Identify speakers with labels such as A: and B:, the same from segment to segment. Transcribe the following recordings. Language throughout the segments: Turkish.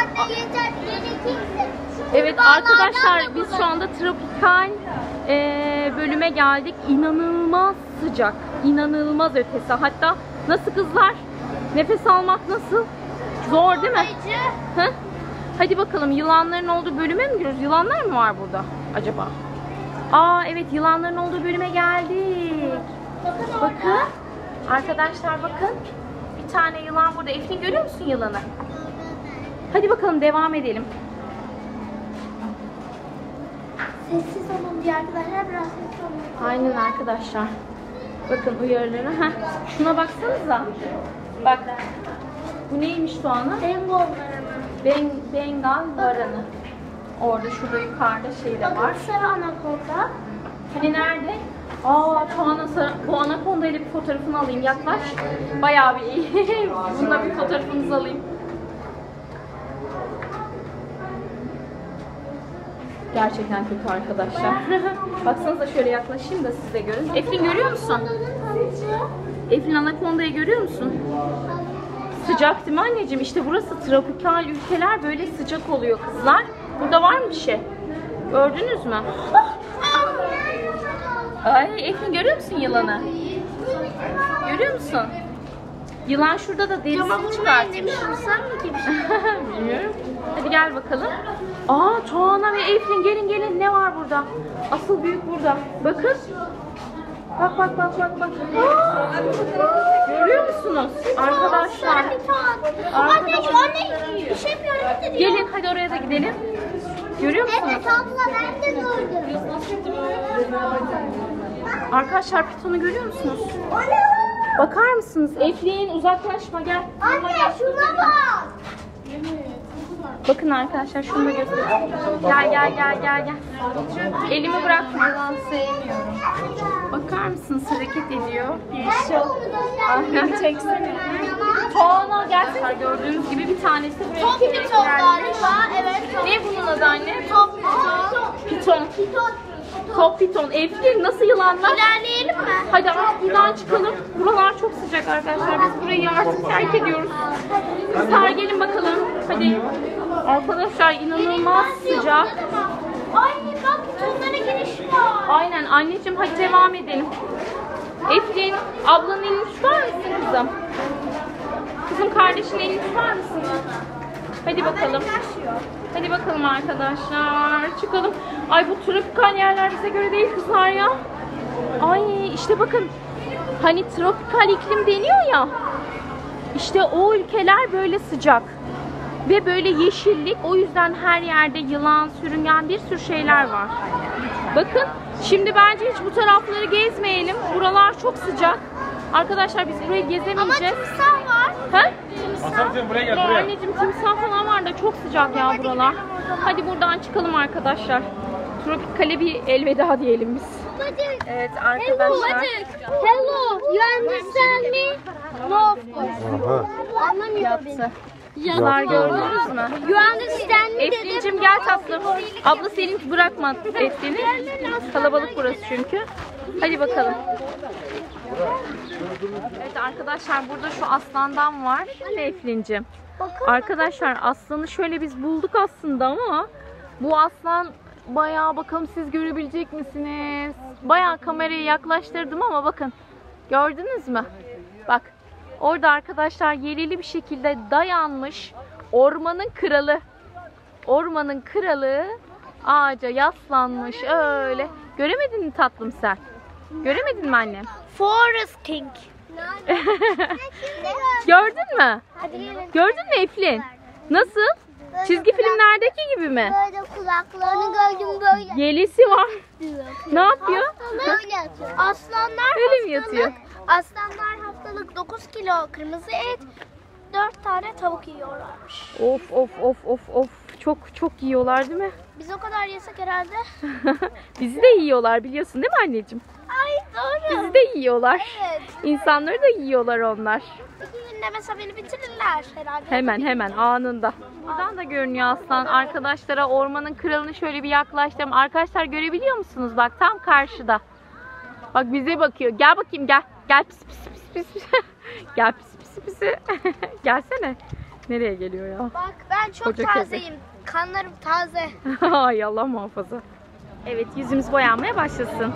A: Anne yeter gerekirse.
B: Evet arkadaşlar biz şu anda tropikal eee, bölüme geldik. İnanılmaz sıcak. inanılmaz ötesi. Hatta nasıl kızlar? Nefes almak nasıl? Zor değil mi? Hı? Hadi bakalım yılanların olduğu bölüme mi giriyoruz? Yılanlar mı var burada acaba? Aa evet yılanların olduğu bölüme geldik. Bakın. Arkadaşlar bakın. Bir tane yılan burada. Eflin görüyor musun yılanı? Hadi bakalım devam edelim.
A: Sessiz olun diye arkadaşlar biraz sessiz olun.
B: Aynen arkadaşlar. Bakın uyarıları. Heh. Şuna baksanıza. Bak. Bu neymiş Doğan'a?
A: Benim onlara mı?
B: Ben, Bengal varanı. Orada şurada yukarıda şey de var.
A: Bakın sarı anakonda.
B: Hani nerede? Aa Tuana Sar- bu anakonda ile bir fotoğrafını alayım yaklaş. Bayağı bir iyi. Bununla bir fotoğrafınızı alayım. Gerçekten kötü arkadaşlar. Baksanıza şöyle yaklaşayım da siz de görün. Eflin görüyor musun? Eflin Anakonda'yı görüyor musun? Sıcak değil mi anneciğim? İşte burası tropikal ülkeler böyle sıcak oluyor kızlar. Burada var mı bir şey? Gördünüz mü? Ay Eflin görüyor musun yılanı? Görüyor musun? Yılan şurada da derisini çıkartmış.
A: Sen mi kimsin?
B: Bilmiyorum. Hadi gel bakalım. Aa Tuana ve Eflin ne var burada? Asıl büyük burada. Bakın. Bak bak bak bak bak. Görüyor musunuz arkadaşlar?
A: Tane. Anne bir şey piramit diyor.
B: Gelin hadi oraya da gidelim. Görüyor musunuz?
A: Evet abla ben de gördüm.
B: Arkadaşlar pitonu görüyor musunuz? Bakar mısınız? Eflin uzaklaşma gel.
A: Anne şuna bak.
B: Bakın arkadaşlar şunu da göstereyim. Gel gel gel gel gel. Elimi bırakma. Yılan sevmiyorum. Bakar mısınız hareket ediyor. Aynen çeksene. Tuana gerçekten gördüğünüz gibi bir tanesi buraya
A: Top piton galiba. Evet.
B: Ne bunun adı anne?
A: Top piton.
B: Piton.
A: Piton.
B: Top. Eflin nasıl yılanlar?
A: İlerleyelim mi?
B: Hadi artık buradan çıkalım. Buralar çok sıcak arkadaşlar. Biz burayı artık terk ediyoruz. Kızlar gelin bakalım. Hadi. Arkadaşlar inanılmaz sıcak.
A: Ay bak pitonlara giriş var.
B: Aynen anneciğim hadi devam edelim. Eflin ablanın elini tutar mısın kızım? Kızım kardeşin elini tutar mısın? Hadi bakalım. Hadi bakalım arkadaşlar. Çıkalım. Ay bu tropikal yerler bize göre değil kızlar ya. Ay işte bakın. Hani tropikal iklim deniyor ya. İşte o ülkeler böyle sıcak. Ve böyle yeşillik. O yüzden her yerde yılan, sürüngen bir sürü şeyler var. Bakın şimdi bence hiç bu tarafları gezmeyelim. Buralar çok sıcak. Arkadaşlar biz burayı
A: Ama
B: gezemeyeceğiz.
A: timsah var.
C: Hasan sen buraya gel
B: Ya
C: buraya.
B: anneciğim timsah falan var da çok sıcak ya buralar. Hadi buradan çıkalım arkadaşlar. Tropikale bir elveda diyelim biz. Evet arkadaşlar.
A: Hello. You understand me? No of course. Anlamıyor beni.
B: Gördünüz mü?
A: You understand me dedim.
B: Eflin'cim gel tatlım. Abla senin bırakma Eflin'i. Kalabalık burası çünkü. Hadi bakalım. Evet arkadaşlar burada şu aslandan var. Mi Eflin'cim? Arkadaşlar aslanı şöyle biz bulduk aslında ama bu aslan bayağı bakalım siz görebilecek misiniz? Bayağı kamerayı yaklaştırdım ama bakın gördünüz mü? Bak orada arkadaşlar yeleli bir şekilde dayanmış ormanın kralı. Ormanın kralı ağaca yaslanmış öyle. Göremedin mi tatlım sen? Göremedin mi annem?
A: Forest King.
B: Gördün mü? Gördün mü Eflin? Nasıl? Çizgi filmlerdeki gibi mi?
A: Böyle kulaklarını gördüm böyle.
B: Yelisi var. Ne yapıyor?
A: Böyle yatıyor. Aslanlar
B: Öyle mi yatıyor?
A: Aslanlar haftalık 9 kilo kırmızı et, 4 tane tavuk yiyorlarmış.
B: Of of of of of. Çok çok yiyorlar değil mi?
A: Biz o kadar yesek herhalde.
B: Bizi de yiyorlar biliyorsun değil mi anneciğim?
A: Ay doğru.
B: Bizi de yiyorlar.
A: Evet.
B: İnsanları da yiyorlar onlar.
A: İki günde mesela beni bitirirler herhalde.
B: Hemen hemen anında. Buradan da görünüyor aslan. Arkadaşlara ormanın kralını şöyle bir yaklaştım. Arkadaşlar görebiliyor musunuz? Bak tam karşıda. Bak bize bakıyor. Gel bakayım gel. Gel pis pis pis pis. gel pis pis pis. Gelsene. Nereye geliyor ya?
A: Bak ben çok
B: Koca
A: tazeyim. Kanlarım taze.
B: Ay Allah muhafaza. Evet yüzümüz boyanmaya başlasın.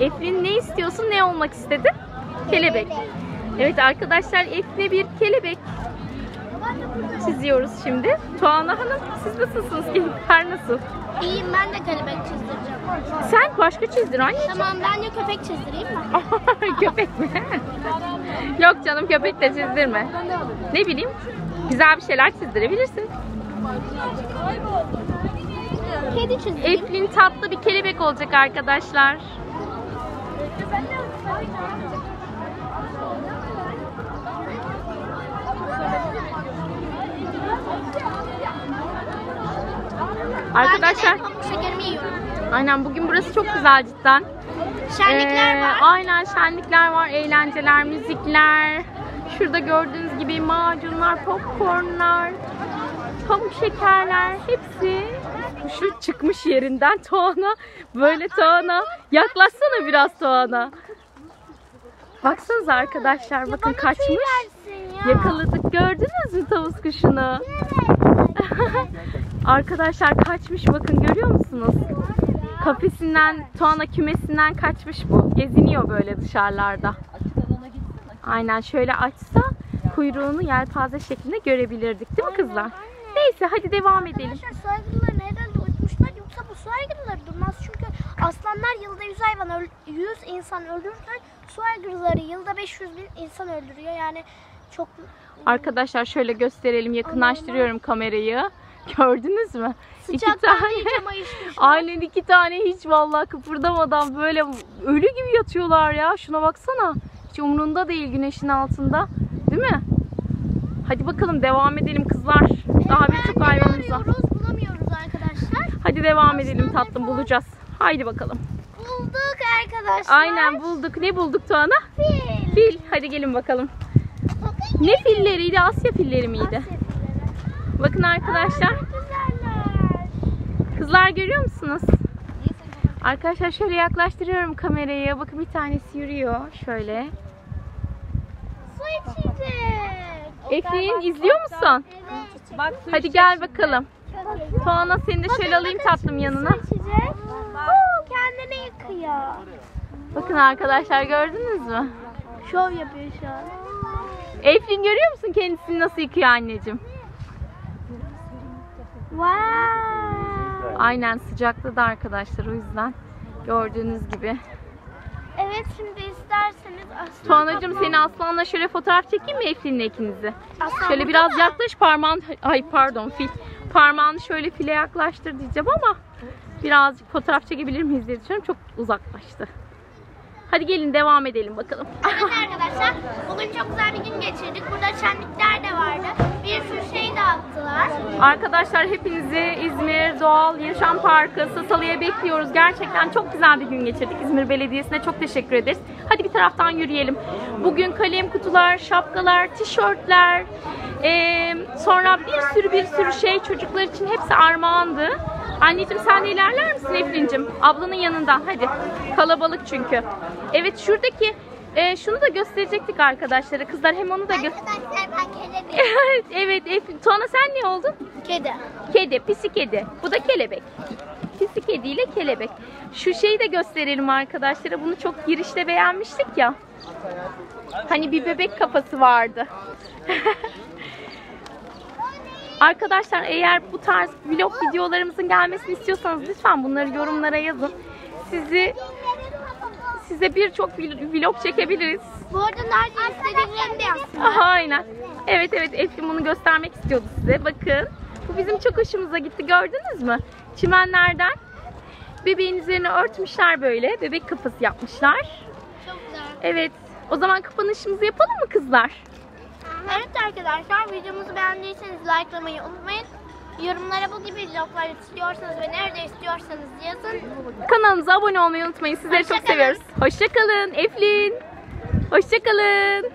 B: Eflin ne istiyorsun? Ne olmak istedi? Kelebek. Evet arkadaşlar Efne bir kelebek çiziyoruz şimdi. Tuana Hanım siz nasılsınız? Keyifler nasıl?
A: İyiyim ben de kelebek çizdireceğim.
B: Sen başka çizdir anneciğim.
A: Tamam ben de köpek çizdireyim mi?
B: köpek mi? Yok canım köpek de çizdirme. Ne bileyim güzel bir şeyler çizdirebilirsin.
A: Kedi çizdireyim.
B: Eflin tatlı bir kelebek olacak arkadaşlar. Arkadaşlar
A: şekerimi yiyorum.
B: aynen bugün burası çok güzel cidden.
A: Şenlikler
B: Ee,
A: var.
B: Aynen şenlikler var, eğlenceler, müzikler. Şurada gördüğünüz gibi macunlar, popcornlar, pamuk şekerler hepsi şu çıkmış yerinden Tuana. Böyle Tuana. Yaklaşsana biraz Tuana. Baksanıza arkadaşlar bakın kaçmış. Yakaladık gördünüz mü tavus kuşunu? Arkadaşlar kaçmış bakın görüyor musunuz? Kafesinden, Tuana kümesinden kaçmış bu. Geziniyor böyle dışarılarda. Aynen şöyle açsa kuyruğunu yelpaze şeklinde görebilirdik değil mi kızlar? Neyse hadi devam edelim.
A: Arkadaşlar su aygırları herhalde uçmuşlar yoksa bu su aygırları durmaz çünkü aslanlar yılda 100 hayvan öl- 100 insan öldürürken su aygırları yılda 500 bin insan öldürüyor yani çok
B: Arkadaşlar şöyle gösterelim yakınlaştırıyorum kamerayı. Gördünüz mü? İki
A: sıcaktan
B: tane.
A: iyice mayışmışlar.
B: Aynen iki tane hiç vallahi kıpırdamadan böyle ölü gibi yatıyorlar ya. Şuna baksana. Hiç umrunda değil güneşin altında. Değil mi? Hadi bakalım devam edelim kızlar. Daha birçok hayvanımız var.
A: bulamıyoruz arkadaşlar.
B: Hadi devam edelim tatlım bulacağız. Haydi bakalım.
A: Bulduk arkadaşlar.
B: Aynen bulduk. Ne bulduk Tuana?
A: Fil.
B: Fil. Hadi gelin bakalım. Ne filleriydi? Asya filleri miydi?
A: Asya filleri.
B: Bakın arkadaşlar.
A: Güzeller.
B: Kızlar görüyor musunuz? Arkadaşlar şöyle yaklaştırıyorum kamerayı. Bakın bir tanesi yürüyor. Şöyle.
A: Su içecek.
B: Eflin izliyor musun?
A: Evet.
C: Bak
B: Hadi gel bakalım. Tuana seni de şöyle alayım tatlım yanına.
A: Oo, kendini yıkıyor.
B: Bakın arkadaşlar gördünüz mü?
A: Şov yapıyor şu an.
B: Eflin görüyor musun kendisini nasıl yıkıyor anneciğim?
A: Wow.
B: Aynen sıcakladı arkadaşlar o yüzden. Gördüğünüz gibi.
A: Evet şimdi isterseniz aslan
B: Tuanacığım seni aslanla şöyle fotoğraf çekeyim mi Eflin'le ikinizi?
A: Aslan
B: Şöyle biraz
A: mı?
B: yaklaş parmağın ay pardon fil. Parmağını şöyle file yaklaştır diyeceğim ama birazcık fotoğraf çekebilir miyiz diye düşünüyorum. Çok uzaklaştı. Hadi gelin devam edelim bakalım.
A: Evet arkadaşlar bugün çok güzel bir gün geçirdik. Burada şenlikler de vardı. Bir sürü şey dağıttılar.
B: Arkadaşlar hepinizi İzmir Doğal Yaşam Parkı Sasalı'ya bekliyoruz. Gerçekten çok güzel bir gün geçirdik. İzmir Belediyesi'ne çok teşekkür ederiz. Hadi bir taraftan yürüyelim. Bugün kalem kutular, şapkalar, tişörtler, eee, sonra bir sürü bir sürü şey çocuklar için hepsi armağandı. Anneciğim sen de ilerler misin Efrin'cim? Ablanın yanından hadi. Kalabalık çünkü. Evet şuradaki eee, şunu da gösterecektik arkadaşlara. Kızlar hem onu da gö-
A: Arkadaşlar ben kelebeğim.
B: Evet, evet Efrin. Tuana sen ne oldun?
A: Kedi.
B: Kedi, pisi kedi. Bu da kelebek. Pisi kediyle kelebek. Şu şeyi de gösterelim arkadaşlara. Bunu çok girişte beğenmiştik ya. Hani bir bebek kafası vardı. Arkadaşlar eğer bu tarz vlog videolarımızın gelmesini istiyorsanız lütfen bunları yorumlara yazın. Sizi size birçok vl- vlog çekebiliriz.
A: Bu arada nerede istediklerini de yazsın.
B: Aynen. Evet evet Eflin bunu göstermek istiyordu size. Bakın. Bu bizim çok hoşumuza gitti. Gördünüz mü? Çimenlerden bebeğin üzerine örtmüşler böyle. Bebek kafası yapmışlar.
A: Çok güzel.
B: Evet. O zaman kapanışımızı yapalım mı kızlar?
A: Evet arkadaşlar videomuzu beğendiyseniz likelamayı unutmayın. Yorumlara bu gibi vloglar istiyorsanız ve nerede istiyorsanız yazın.
B: Kanalımıza abone olmayı unutmayın. Sizleri çok
A: Hoşça kalın.
B: seviyoruz. Hoşçakalın Eflin. Hoşçakalın.